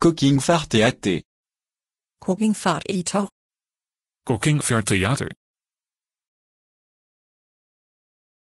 Cooking Far Theater. Cooking Far Eater. Cooking Fair Theater.